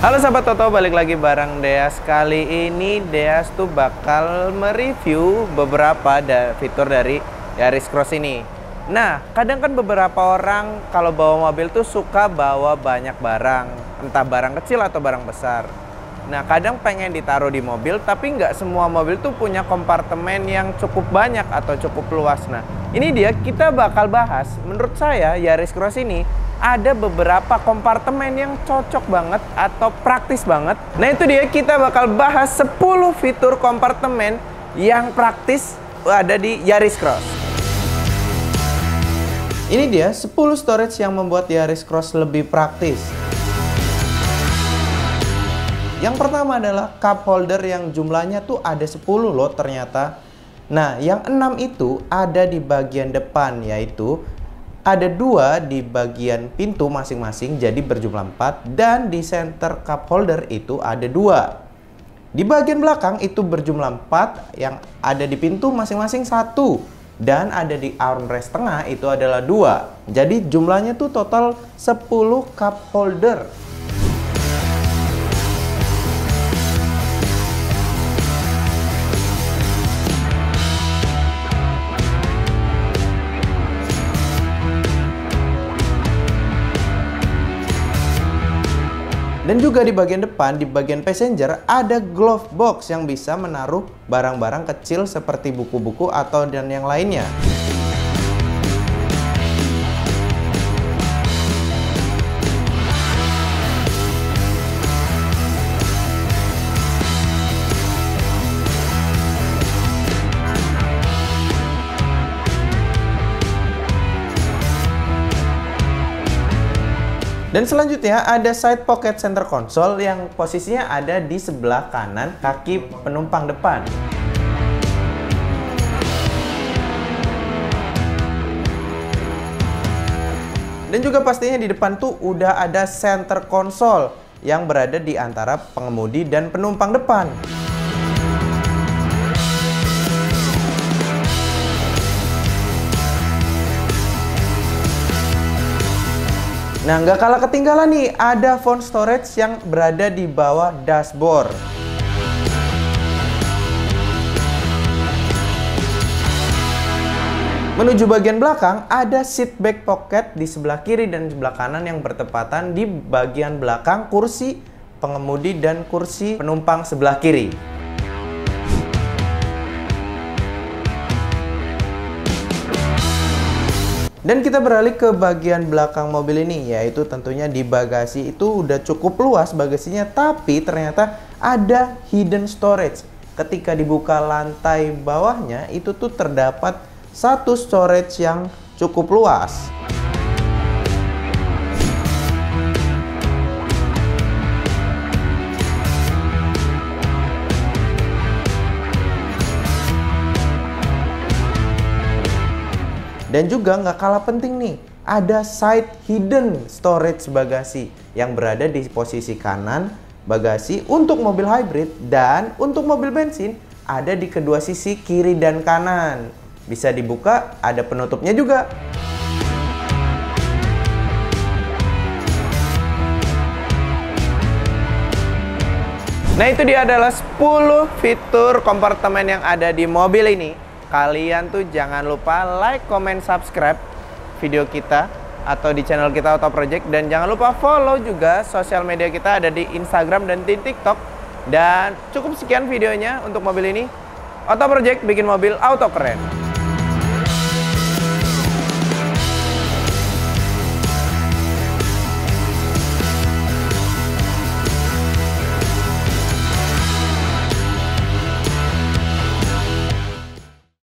Halo sahabat Toto, balik lagi bareng Deas. Kali ini Deas tuh bakal mereview beberapa da fitur dari Yaris Cross ini. Nah, kadang kan beberapa orang kalau bawa mobil tuh suka bawa banyak barang, entah barang kecil atau barang besar. Nah, kadang pengen ditaruh di mobil, tapi nggak semua mobil tuh punya kompartemen yang cukup banyak atau cukup luas. Nah, ini dia kita bakal bahas. Menurut saya Yaris Cross ini ada beberapa kompartemen yang cocok banget atau praktis banget. Nah itu dia kita bakal bahas 10 fitur kompartemen yang praktis ada di Yaris Cross. Ini dia 10 storage yang membuat Yaris Cross lebih praktis. Yang pertama adalah cup holder yang jumlahnya tuh ada 10 loh ternyata. Nah, yang 6 itu ada di bagian depan yaitu ada dua di bagian pintu masing-masing jadi berjumlah 4 dan di center cup holder itu ada dua. Di bagian belakang itu berjumlah 4 yang ada di pintu masing-masing satu dan ada di armrest tengah itu adalah dua. Jadi jumlahnya tuh total 10 cup holder Dan juga di bagian depan, di bagian passenger, ada glove box yang bisa menaruh barang-barang kecil seperti buku-buku atau dan yang lainnya. Dan selanjutnya ada side pocket center console yang posisinya ada di sebelah kanan kaki penumpang depan. Dan juga pastinya di depan tuh udah ada center console yang berada di antara pengemudi dan penumpang depan. Nah, nggak kalah ketinggalan nih, ada phone storage yang berada di bawah dashboard. Menuju bagian belakang, ada seat back pocket di sebelah kiri dan sebelah kanan yang bertepatan di bagian belakang kursi pengemudi dan kursi penumpang sebelah kiri. Dan kita beralih ke bagian belakang mobil ini, yaitu tentunya di bagasi itu udah cukup luas bagasinya, tapi ternyata ada hidden storage. Ketika dibuka lantai bawahnya, itu tuh terdapat satu storage yang cukup luas. Dan juga nggak kalah penting nih, ada side hidden storage bagasi yang berada di posisi kanan bagasi untuk mobil hybrid dan untuk mobil bensin ada di kedua sisi kiri dan kanan. Bisa dibuka, ada penutupnya juga. Nah itu dia adalah 10 fitur kompartemen yang ada di mobil ini kalian tuh jangan lupa like, comment, subscribe video kita atau di channel kita Auto Project. Dan jangan lupa follow juga sosial media kita ada di Instagram dan di TikTok. Dan cukup sekian videonya untuk mobil ini. Auto Project bikin mobil auto keren